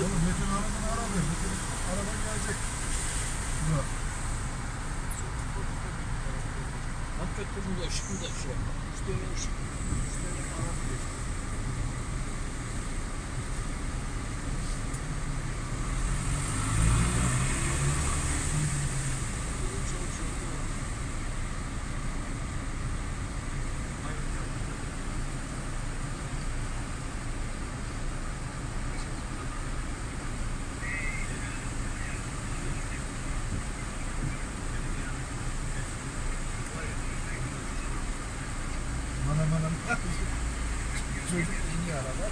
bunu aradı. Araba gelecek. Yok. Hakikaten bu da ışıklı da şey. İşte Çocuk iniyor araba.